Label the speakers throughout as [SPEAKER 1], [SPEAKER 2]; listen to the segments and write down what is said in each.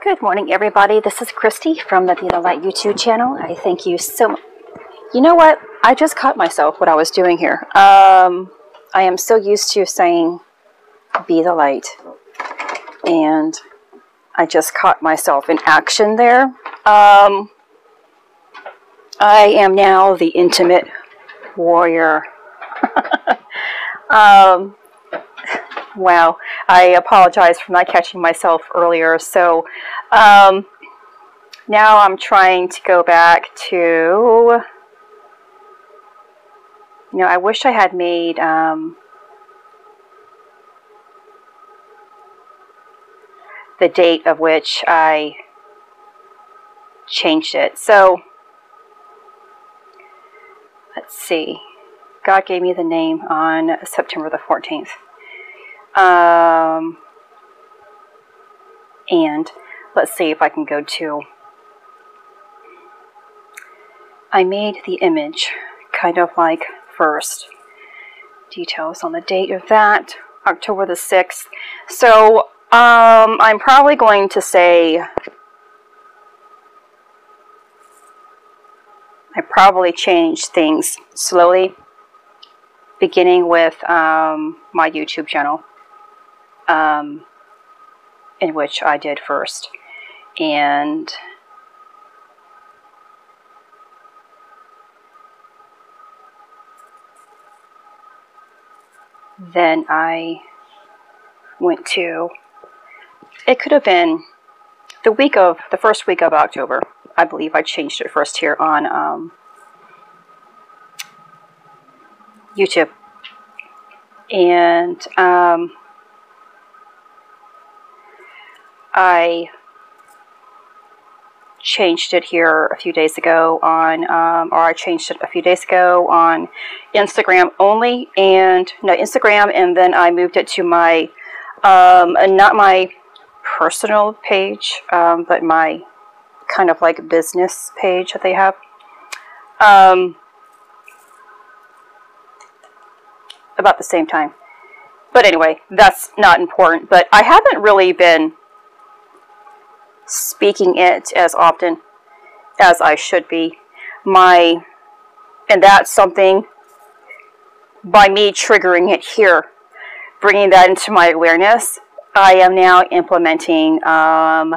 [SPEAKER 1] Good morning, everybody. This is Christy from the Be the Light YouTube channel. I thank you so much. You know what? I just caught myself what I was doing here. Um, I am so used to saying Be the Light. And I just caught myself in action there. Um, I am now the intimate warrior. um, wow. I apologize for not catching myself earlier. So um, now I'm trying to go back to. You know, I wish I had made. Um, the date of which I changed it. So, let's see. God gave me the name on September the 14th. Um, and let's see if I can go to. I made the image kind of like first. Details on the date of that, October the 6th. So um, I'm probably going to say I probably changed things slowly, beginning with um, my YouTube channel um, in which I did first. And then I went to, it could have been the week of, the first week of October. I believe I changed it first here on um, YouTube. And um, I changed it here a few days ago on, um, or I changed it a few days ago on Instagram only, and no Instagram, and then I moved it to my, um, not my personal page, um, but my kind of like business page that they have. Um, about the same time. But anyway, that's not important. But I haven't really been speaking it as often as I should be. My, and that's something by me triggering it here, bringing that into my awareness, I am now implementing um,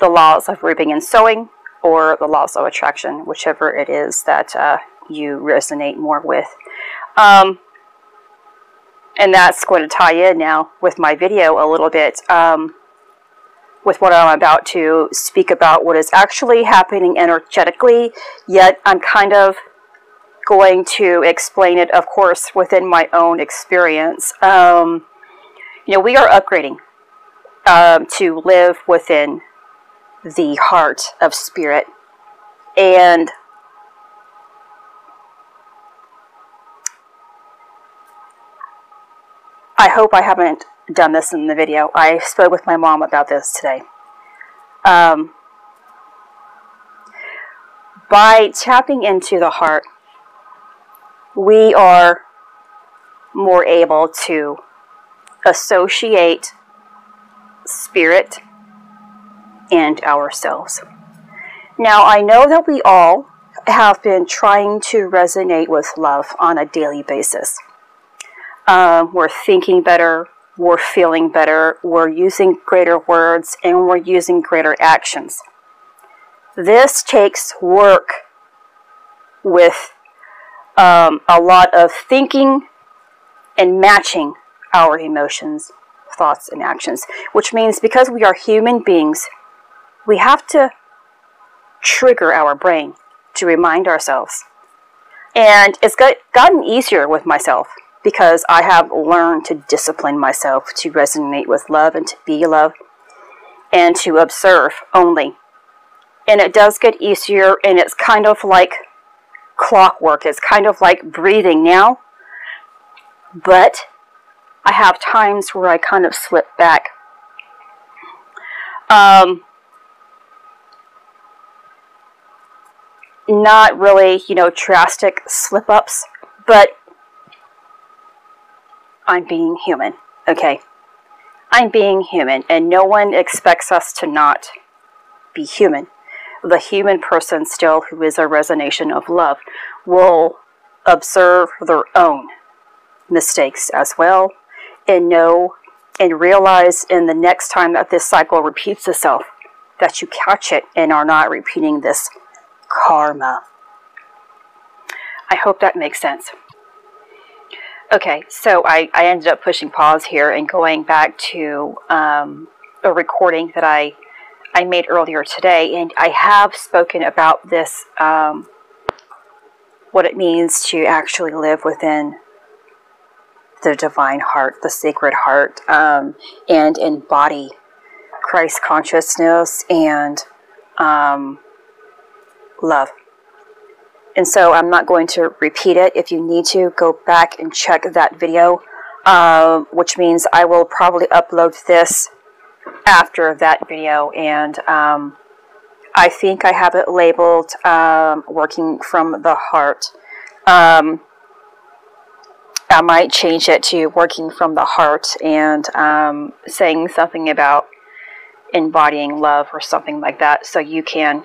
[SPEAKER 1] the laws of reaping and sowing or the laws of attraction, whichever it is that uh, you resonate more with. Um, and that's going to tie in now with my video a little bit. Um, with what I'm about to speak about, what is actually happening energetically, yet I'm kind of going to explain it, of course, within my own experience. Um, you know, we are upgrading um, to live within the heart of spirit. And I hope I haven't done this in the video. I spoke with my mom about this today. Um, by tapping into the heart, we are more able to associate spirit and ourselves. Now, I know that we all have been trying to resonate with love on a daily basis. Um, we're thinking better, we're feeling better, we're using greater words, and we're using greater actions. This takes work with um, a lot of thinking and matching our emotions, thoughts, and actions, which means because we are human beings, we have to trigger our brain to remind ourselves. And it's got, gotten easier with myself because I have learned to discipline myself to resonate with love and to be love and to observe only. And it does get easier, and it's kind of like clockwork. It's kind of like breathing now. But I have times where I kind of slip back. Um, not really, you know, drastic slip ups, but I'm being human, okay? I'm being human, and no one expects us to not be human. The human person, still, who is a resonation of love, will observe their own mistakes as well and know and realize in the next time that this cycle repeats itself that you catch it and are not repeating this karma. I hope that makes sense. Okay, so I, I ended up pushing pause here and going back to um, a recording that I I made earlier today, and I have spoken about this, um, what it means to actually live within the divine heart, the sacred heart, um, and embody Christ consciousness and um, love. And so I'm not going to repeat it. If you need to, go back and check that video, uh, which means I will probably upload this after that video. And um, I think I have it labeled um, Working from the Heart. Um, I might change it to Working from the Heart and um, saying something about embodying love or something like that so you can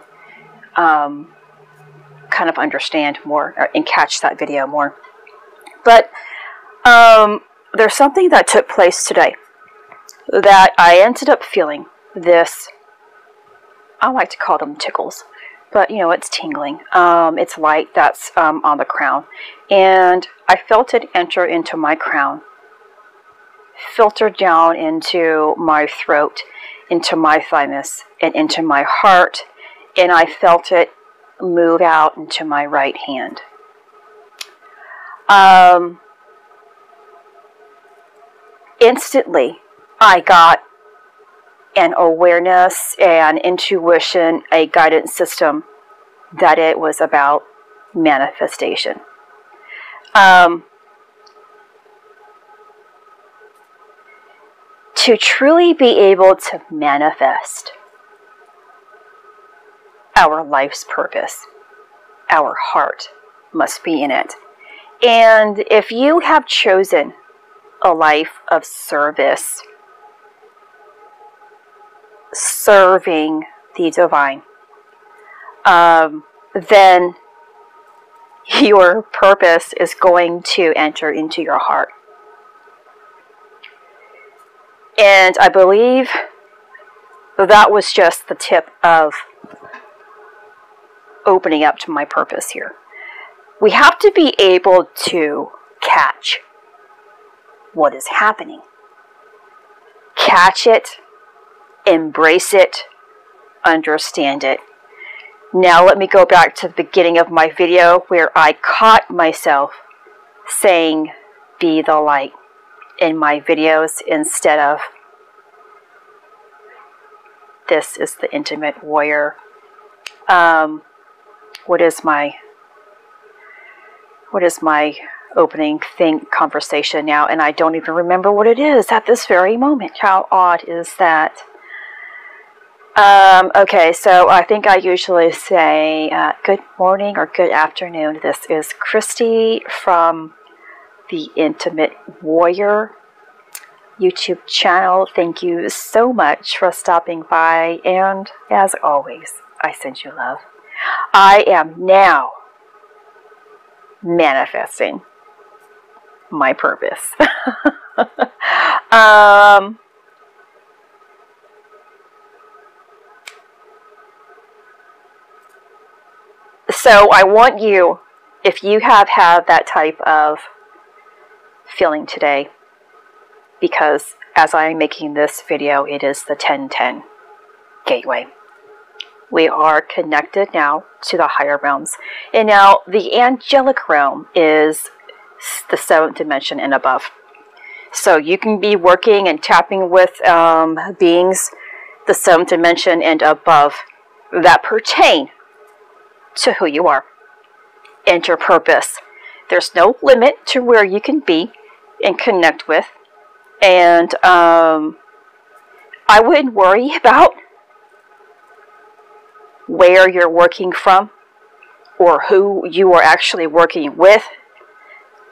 [SPEAKER 1] um, kind of understand more uh, and catch that video more. But um, there's something that took place today that I ended up feeling this. I like to call them tickles, but you know, it's tingling. Um, it's light that's um, on the crown. And I felt it enter into my crown, filter down into my throat, into my thymus, and into my heart. And I felt it move out into my right hand. Um, instantly, I got an awareness and intuition, a guidance system that it was about manifestation. Um, to truly be able to manifest our life's purpose, our heart must be in it. And if you have chosen a life of service, serving the divine, um, then your purpose is going to enter into your heart. And I believe that was just the tip of opening up to my purpose here. We have to be able to catch what is happening. Catch it embrace it, understand it. Now let me go back to the beginning of my video where I caught myself saying be the light in my videos instead of this is the intimate warrior. Um, what is my what is my opening thing conversation now and I don't even remember what it is at this very moment. How odd is that? Um, okay, so I think I usually say uh, good morning or good afternoon. This is Christy from the Intimate Warrior YouTube channel. Thank you so much for stopping by, and as always, I send you love. I am now manifesting my purpose. um, So I want you, if you have had that type of feeling today, because as I'm making this video, it is the 1010 gateway. We are connected now to the higher realms. And now the angelic realm is the seventh dimension and above. So you can be working and tapping with um, beings, the seventh dimension and above, that pertain to who you are and your purpose. There's no limit to where you can be and connect with. And um, I wouldn't worry about where you're working from or who you are actually working with.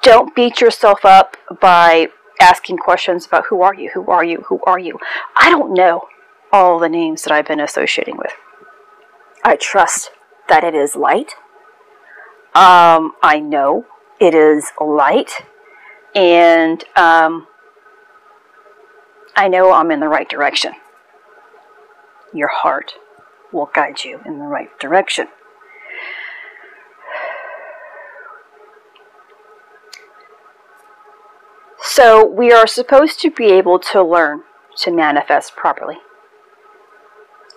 [SPEAKER 1] Don't beat yourself up by asking questions about who are you, who are you, who are you. I don't know all the names that I've been associating with. I trust that it is light. Um, I know it is light. And um, I know I'm in the right direction. Your heart will guide you in the right direction. So we are supposed to be able to learn to manifest properly.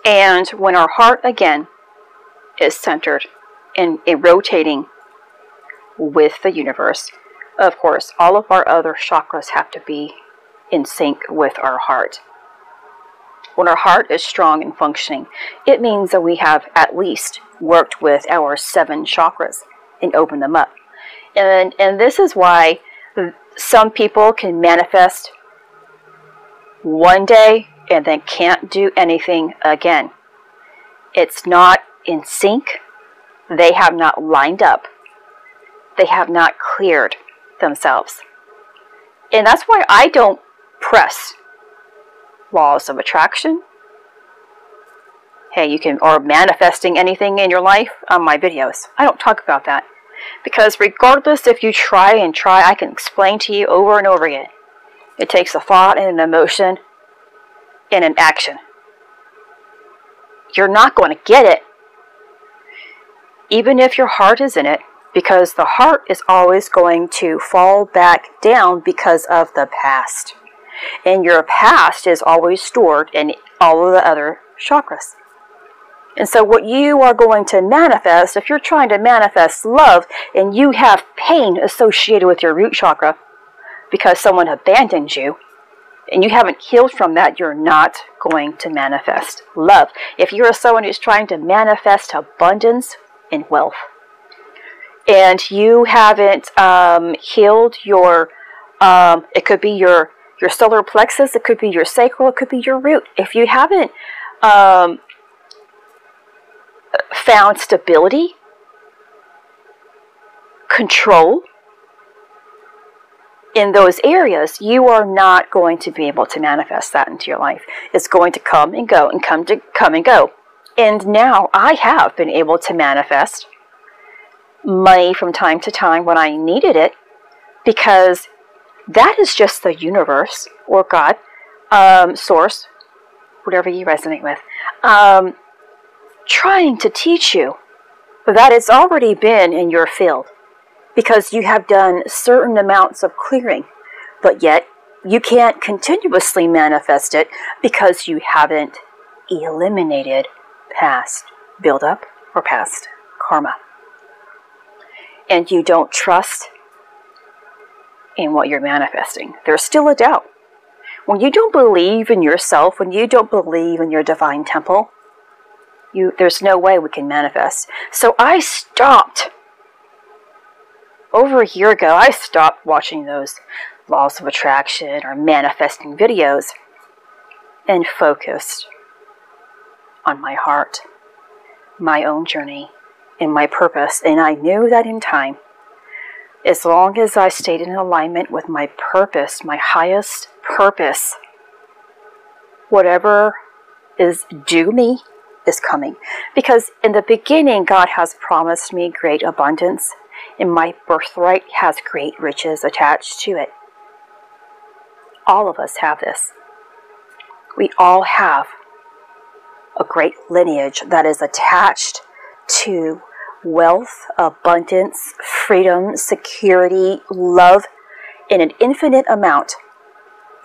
[SPEAKER 1] And when our heart again is centered and, rotating with the universe, of course, all of our other chakras have to be in sync with our heart. When our heart is strong and functioning, it means that we have at least worked with our seven chakras and opened them up. And, and this is why some people can manifest one day and then can't do anything again. It's not in sync. They have not lined up. They have not cleared themselves. And that's why I don't press laws of attraction. Hey, you can, or manifesting anything in your life on my videos. I don't talk about that. Because regardless if you try and try, I can explain to you over and over again. It takes a thought and an emotion and an action. You're not going to get it, even if your heart is in it, because the heart is always going to fall back down because of the past. And your past is always stored in all of the other chakras. And so, what you are going to manifest, if you're trying to manifest love and you have pain associated with your root chakra because someone abandoned you, and you haven't healed from that, you're not going to manifest love. If you're someone who's trying to manifest abundance and wealth, and you haven't um, healed your, um, it could be your your solar plexus, it could be your sacral, it could be your root. If you haven't um, found stability, control in those areas, you are not going to be able to manifest that into your life. It's going to come and go and come to come and go. And now I have been able to manifest money from time to time when I needed it because that is just the universe or God, um, source, whatever you resonate with, um, trying to teach you that it's already been in your field because you have done certain amounts of clearing, but yet you can't continuously manifest it because you haven't eliminated past buildup or past karma. And you don't trust in what you're manifesting. There's still a doubt. When you don't believe in yourself, when you don't believe in your divine temple, you there's no way we can manifest. So I stopped over a year ago, I stopped watching those laws of attraction or manifesting videos and focused on my heart, my own journey, and my purpose. And I knew that in time as long as I stayed in alignment with my purpose, my highest purpose, whatever is due me is coming. Because in the beginning, God has promised me great abundance, and my birthright has great riches attached to it. All of us have this. We all have a great lineage that is attached to wealth, abundance, freedom, security, love, in an infinite amount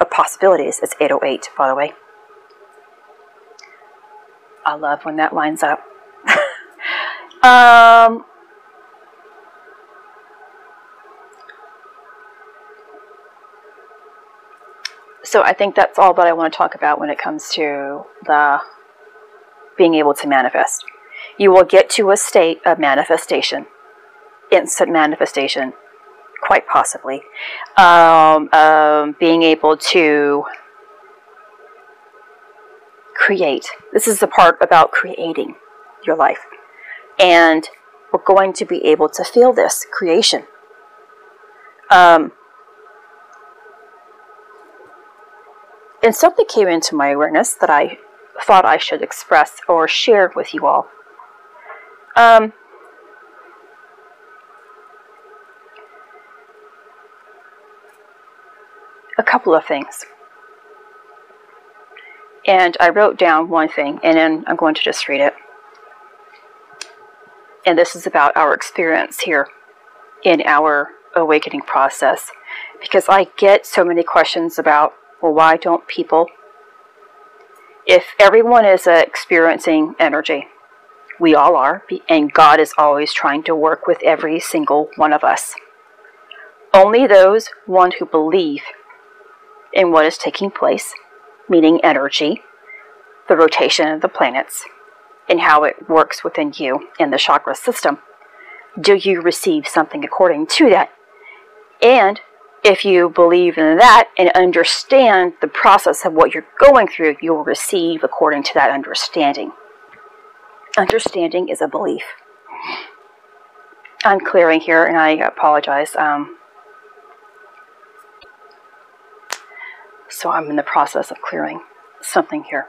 [SPEAKER 1] of possibilities. It's 808, by the way. I love when that lines up. um, so I think that's all that I want to talk about when it comes to the being able to manifest you will get to a state of manifestation, instant manifestation, quite possibly. Um, um, being able to create. This is the part about creating your life. And we're going to be able to feel this creation. Um, and something came into my awareness that I thought I should express or share with you all. Um, a couple of things. And I wrote down one thing, and then I'm going to just read it. And this is about our experience here in our awakening process. Because I get so many questions about, well, why don't people? If everyone is uh, experiencing energy, we all are, and God is always trying to work with every single one of us. Only those one who believe in what is taking place, meaning energy, the rotation of the planets, and how it works within you in the chakra system. Do you receive something according to that? And if you believe in that and understand the process of what you're going through, you will receive according to that understanding. Understanding is a belief. I'm clearing here, and I apologize. Um, so I'm in the process of clearing something here.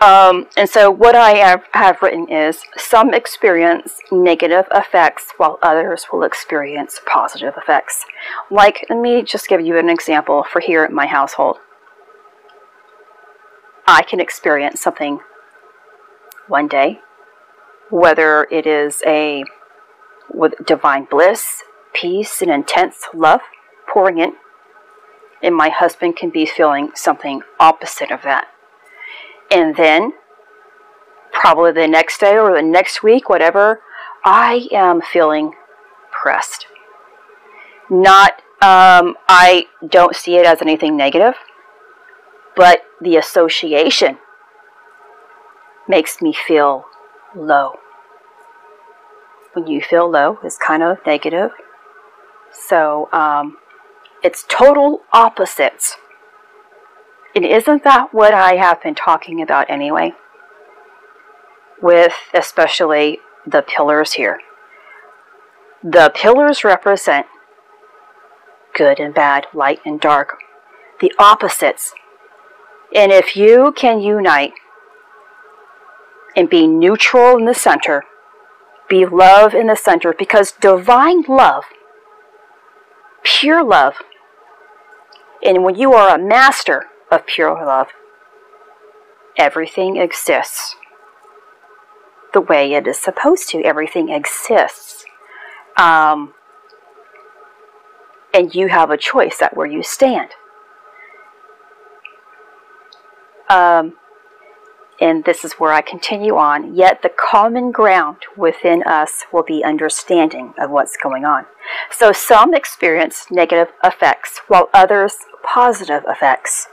[SPEAKER 1] Um, and so what I have, have written is some experience negative effects while others will experience positive effects. Like, let me just give you an example for here at my household. I can experience something one day, whether it is a with divine bliss, peace, and intense love pouring in, and my husband can be feeling something opposite of that and then, probably the next day or the next week, whatever, I am feeling pressed. Not, um, I don't see it as anything negative, but the association makes me feel low. When you feel low, it's kind of negative. So, um, it's total opposites and isn't that what I have been talking about anyway? With especially the pillars here. The pillars represent good and bad, light and dark, the opposites. And if you can unite and be neutral in the center, be love in the center, because divine love, pure love, and when you are a master of pure love. Everything exists the way it is supposed to. Everything exists. Um, and you have a choice at where you stand. Um, and this is where I continue on. Yet the common ground within us will be understanding of what's going on. So some experience negative effects, while others positive effects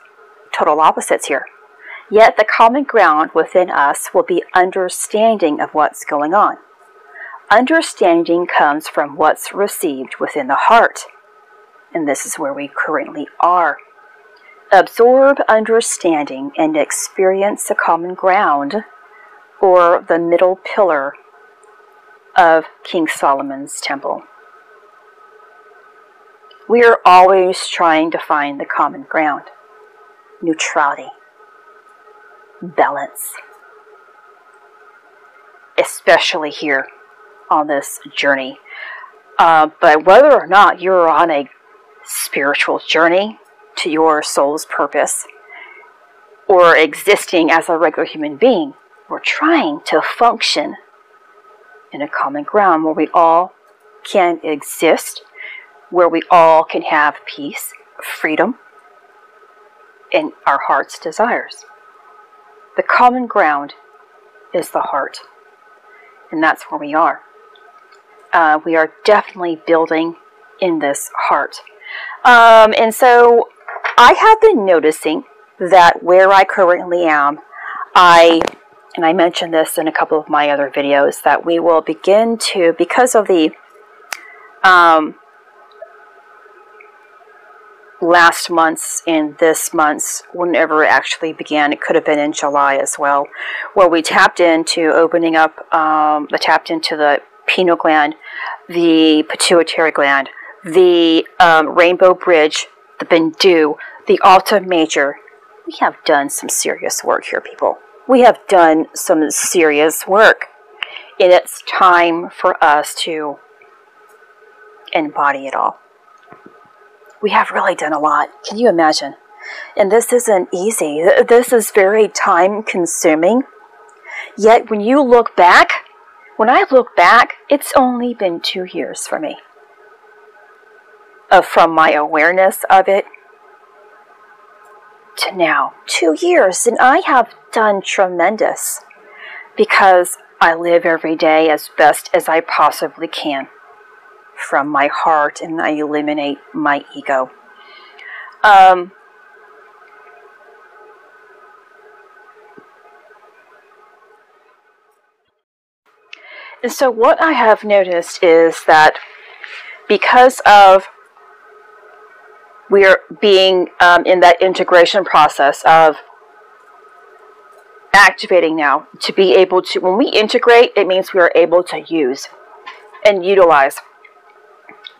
[SPEAKER 1] total opposites here. Yet the common ground within us will be understanding of what's going on. Understanding comes from what's received within the heart. And this is where we currently are. Absorb understanding and experience the common ground or the middle pillar of King Solomon's temple. We are always trying to find the common ground neutrality, balance, especially here on this journey. Uh, but whether or not you're on a spiritual journey to your soul's purpose or existing as a regular human being, we're trying to function in a common ground where we all can exist, where we all can have peace, freedom, and our heart's desires. The common ground is the heart, and that's where we are. Uh, we are definitely building in this heart. Um, and so I have been noticing that where I currently am, I, and I mentioned this in a couple of my other videos, that we will begin to, because of the um, last month's and this month's, whenever it actually began, it could have been in July as well, where we tapped into opening up, um, the tapped into the pineal gland, the pituitary gland, the um, rainbow bridge, the bindu, the alta major. We have done some serious work here, people. we have done some serious work. And it's time for us to embody it all. We have really done a lot. Can you imagine? And this isn't easy. This is very time consuming. Yet when you look back, when I look back, it's only been two years for me. Uh, from my awareness of it to now, two years, and I have done tremendous because I live every day as best as I possibly can from my heart and I eliminate my ego. Um, and so, what I have noticed is that because of we are being um, in that integration process of activating now to be able to, when we integrate, it means we are able to use and utilize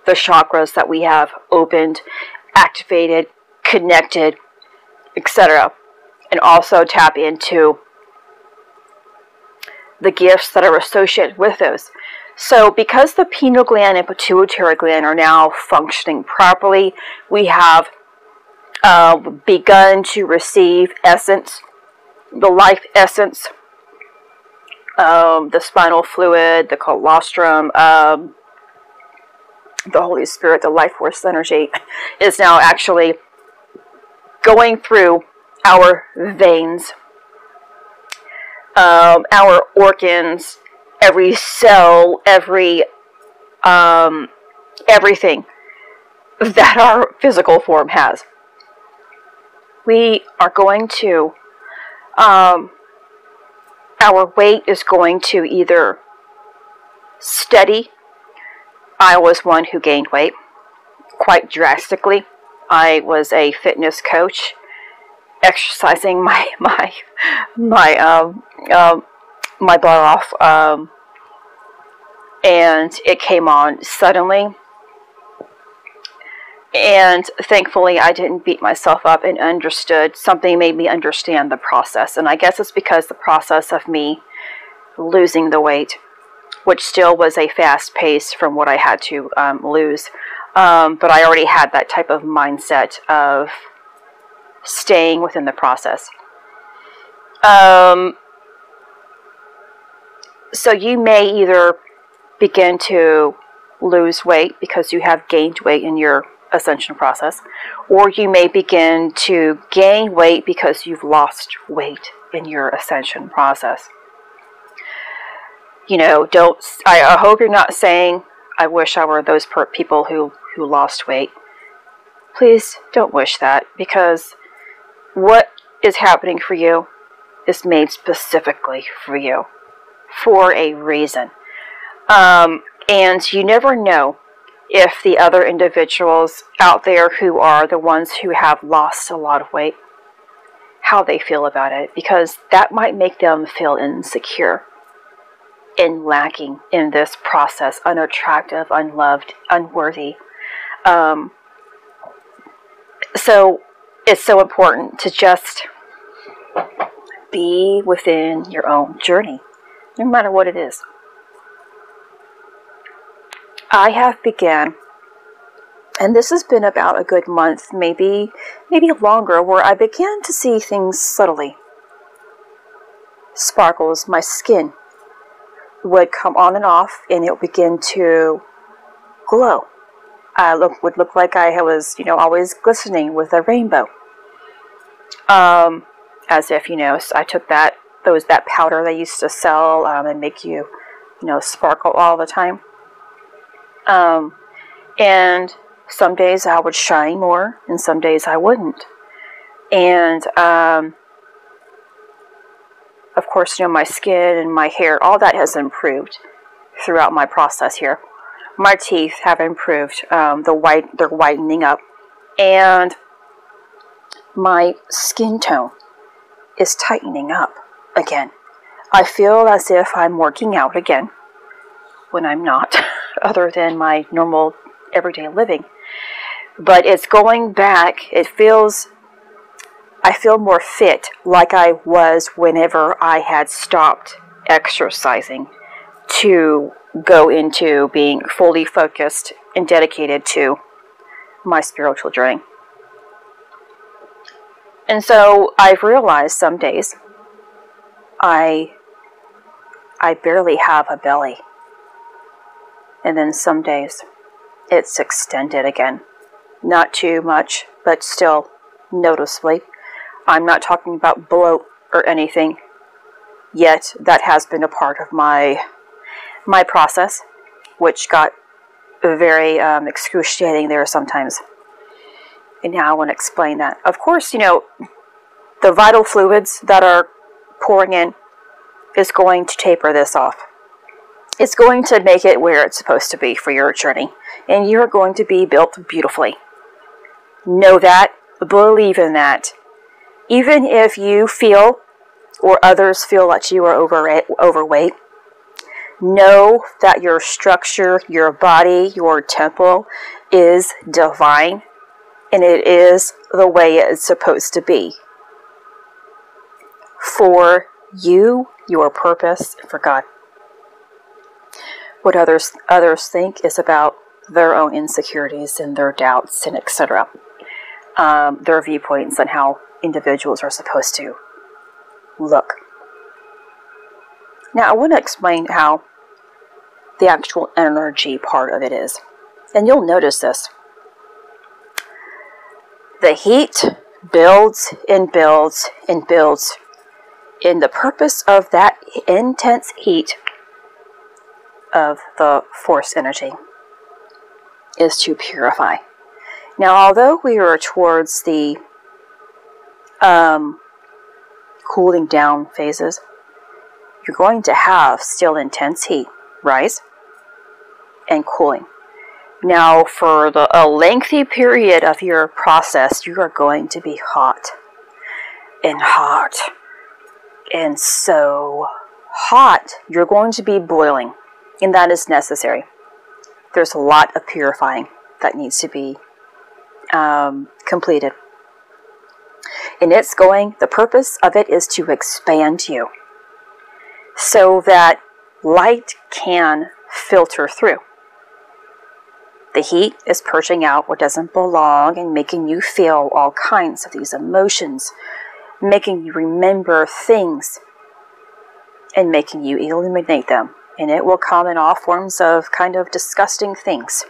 [SPEAKER 1] the chakras that we have opened, activated, connected, etc. And also tap into the gifts that are associated with those. So, because the pineal gland and pituitary gland are now functioning properly, we have uh, begun to receive essence, the life essence, um, the spinal fluid, the colostrum, um, the Holy Spirit, the life force energy, is now actually going through our veins, um, our organs, every cell, every um, everything that our physical form has. We are going to, um, our weight is going to either steady I was one who gained weight quite drastically. I was a fitness coach, exercising my my my um, um, my bar off, um, and it came on suddenly. And thankfully, I didn't beat myself up and understood. Something made me understand the process, and I guess it's because the process of me losing the weight which still was a fast pace from what I had to um, lose. Um, but I already had that type of mindset of staying within the process. Um, so you may either begin to lose weight because you have gained weight in your ascension process, or you may begin to gain weight because you've lost weight in your ascension process you know, don't. I, hope you're not saying, "I wish I were those per- people who who lost weight." Please don't wish that because what is happening for you is made specifically for you for a reason. Um, and you never know if the other individuals out there who are the ones who have lost a lot of weight, how they feel about it, because that might make them feel insecure and lacking in this process, unattractive, unloved, unworthy. Um, so it's so important to just be within your own journey, no matter what it is. I have began, and this has been about a good month, maybe maybe longer, where I began to see things subtly. Sparkles, my skin would come on and off and it would begin to glow. I look would look like I was, you know, always glistening with a rainbow. Um, as if, you know, I took that those that powder they used to sell um, and make you, you know, sparkle all the time. Um, and some days I would shine more, and some days I wouldn't. And um, of course, you know, my skin and my hair, all that has improved throughout my process here. My teeth have improved. Um, the white, they're whitening up. And my skin tone is tightening up again. I feel as if I'm working out again when I'm not, other than my normal everyday living. But it's going back. It feels I feel more fit like I was whenever I had stopped exercising to go into being fully focused and dedicated to my spiritual journey. And so I've realized some days I I barely have a belly. And then some days it's extended again. Not too much, but still noticeably. I'm not talking about bloat or anything yet. That has been a part of my my process, which got very um, excruciating there sometimes. And now I want to explain that. Of course, you know, the vital fluids that are pouring in is going to taper this off. It's going to make it where it's supposed to be for your journey. And you're going to be built beautifully. Know that. Believe in that. Even if you feel or others feel that you are over, overweight, know that your structure, your body, your temple is divine and it is the way it's supposed to be. For you, your purpose, for God. What others others think is about their own insecurities and their doubts and etc. Um, their viewpoints on how individuals are supposed to look. Now, I want to explain how the actual energy part of it is. And you'll notice this. The heat builds and builds and builds. And the purpose of that intense heat of the force energy is to purify. Now, although we are towards the um, cooling down phases, you're going to have still intense heat rise and cooling. Now, for the, a lengthy period of your process, you are going to be hot and hot and so hot, you're going to be boiling, and that is necessary. There's a lot of purifying that needs to be um, completed. And it's going, the purpose of it is to expand you so that light can filter through. The heat is purging out what doesn't belong and making you feel all kinds of these emotions, making you remember things, and making you eliminate them. And it will come in all forms of kind of disgusting things.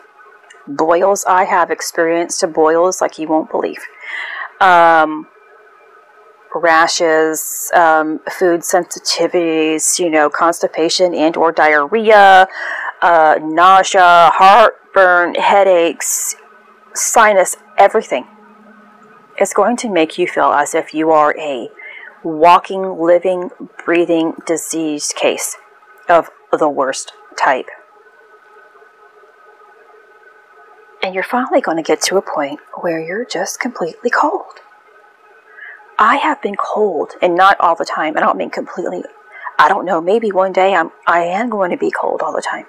[SPEAKER 1] Boils, I have experienced to boils like you won't believe. Um, rashes, um, food sensitivities, you know, constipation and or diarrhea, uh, nausea, heartburn, headaches, sinus, everything. It's going to make you feel as if you are a walking, living, breathing diseased case of the worst type. And you're finally going to get to a point where you're just completely cold. I have been cold, and not all the time. I don't mean completely. I don't know. Maybe one day I'm I am going to be cold all the time.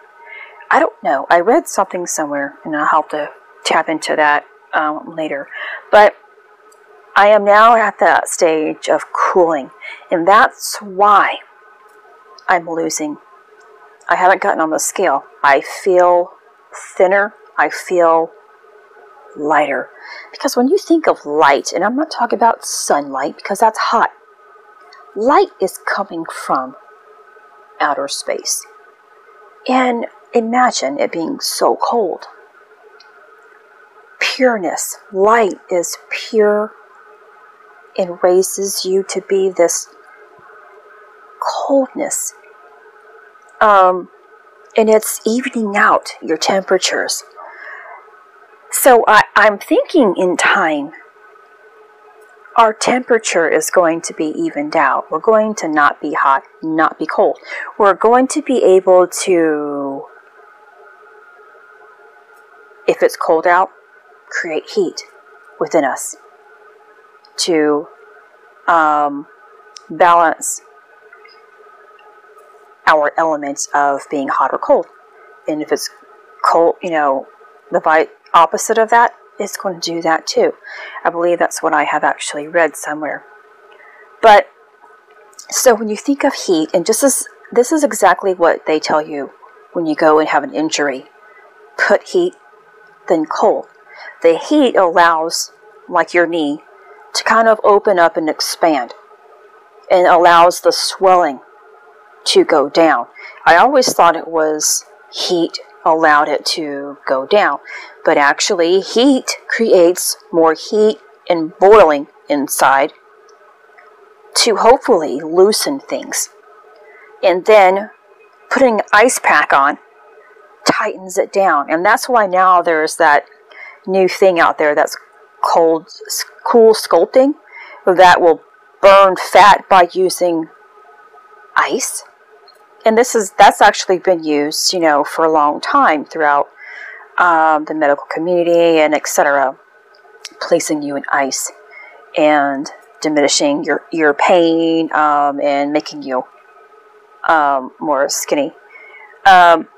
[SPEAKER 1] I don't know. I read something somewhere, and I'll have to tap into that um, later. But I am now at that stage of cooling, and that's why I'm losing. I haven't gotten on the scale. I feel thinner. I feel lighter. Because when you think of light, and I'm not talking about sunlight because that's hot, light is coming from outer space. And imagine it being so cold. Pureness, light is pure and raises you to be this coldness. Um, and it's evening out your temperatures. So I, I'm thinking in time, our temperature is going to be evened out. We're going to not be hot, not be cold. We're going to be able to, if it's cold out, create heat within us to um, balance our elements of being hot or cold. And if it's cold, you know, the opposite of that, is going to do that too. I believe that's what I have actually read somewhere. But so when you think of heat, and just as this is exactly what they tell you when you go and have an injury put heat, then cold. The heat allows, like your knee, to kind of open up and expand and allows the swelling to go down. I always thought it was heat allowed it to go down, but actually, heat creates more heat and boiling inside to hopefully loosen things. And then putting ice pack on tightens it down. And that's why now there's that new thing out there that's called cool sculpting that will burn fat by using ice. And this is that's actually been used, you know, for a long time throughout um, the medical community and etc. Placing you in ice and diminishing your your pain um, and making you um, more skinny. Um,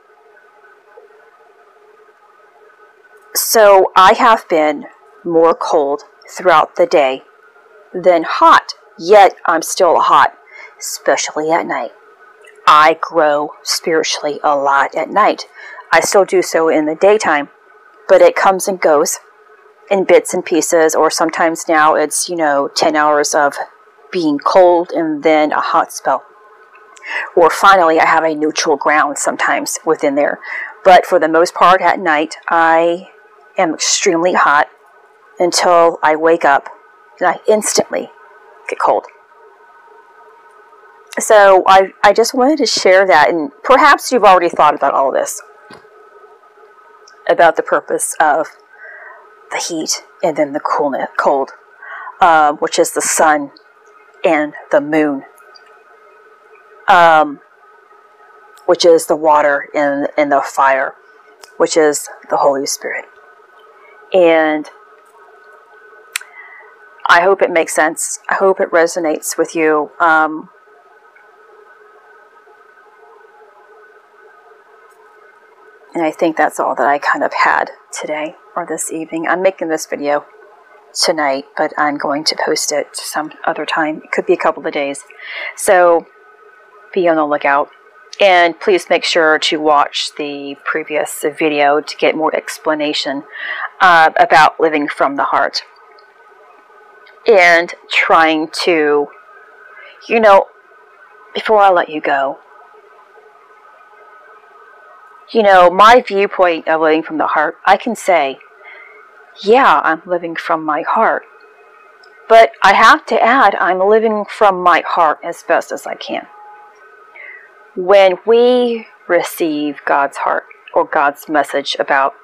[SPEAKER 1] so I have been more cold throughout the day than hot, yet I'm still hot, especially at night. I grow spiritually a lot at night. I still do so in the daytime, but it comes and goes in bits and pieces, or sometimes now it's, you know, 10 hours of being cold and then a hot spell. Or finally, I have a neutral ground sometimes within there. But for the most part, at night, I am extremely hot until I wake up and I instantly get cold. So I, I just wanted to share that, and perhaps you've already thought about all this about the purpose of the heat and then the coolness, cold, uh, which is the sun and the moon um, which is the water and, and the fire, which is the Holy Spirit. And I hope it makes sense. I hope it resonates with you. Um, and I think that's all that I kind of had today or this evening. I'm making this video tonight, but I'm going to post it some other time. It could be a couple of days. So be on the lookout. And please make sure to watch the previous video to get more explanation uh, about living from the heart. And trying to, you know, before I let you go, you know, my viewpoint of living from the heart, I can say, yeah, I'm living from my heart. But I have to add, I'm living from my heart as best as I can when we receive God's heart or God's message about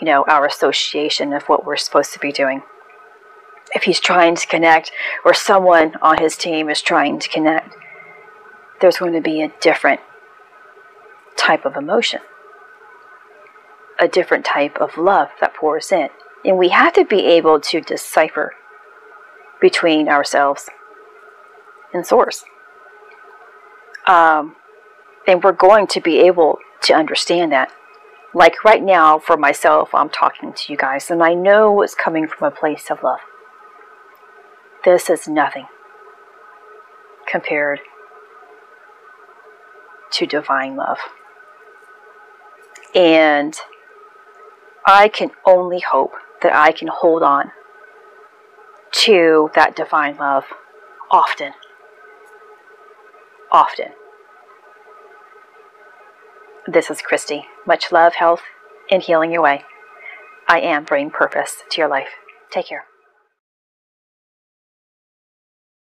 [SPEAKER 1] you know our association of what we're supposed to be doing if he's trying to connect or someone on his team is trying to connect there's going to be a different type of emotion a different type of love that pours in and we have to be able to decipher between ourselves and source um, and we're going to be able to understand that. Like right now, for myself, I'm talking to you guys, and I know it's coming from a place of love. This is nothing compared to divine love. And I can only hope that I can hold on to that divine love often often. This is Christy. Much love, health, and healing your way. I am bringing purpose to your life. Take care.